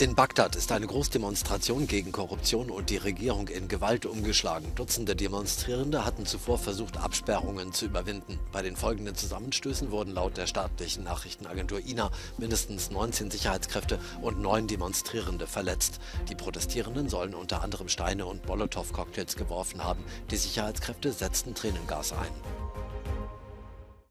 In Bagdad ist eine Großdemonstration gegen Korruption und die Regierung in Gewalt umgeschlagen. Dutzende Demonstrierende hatten zuvor versucht, Absperrungen zu überwinden. Bei den folgenden Zusammenstößen wurden laut der staatlichen Nachrichtenagentur INA mindestens 19 Sicherheitskräfte und neun Demonstrierende verletzt. Die Protestierenden sollen unter anderem Steine und Molotow-Cocktails geworfen haben. Die Sicherheitskräfte setzten Tränengas ein.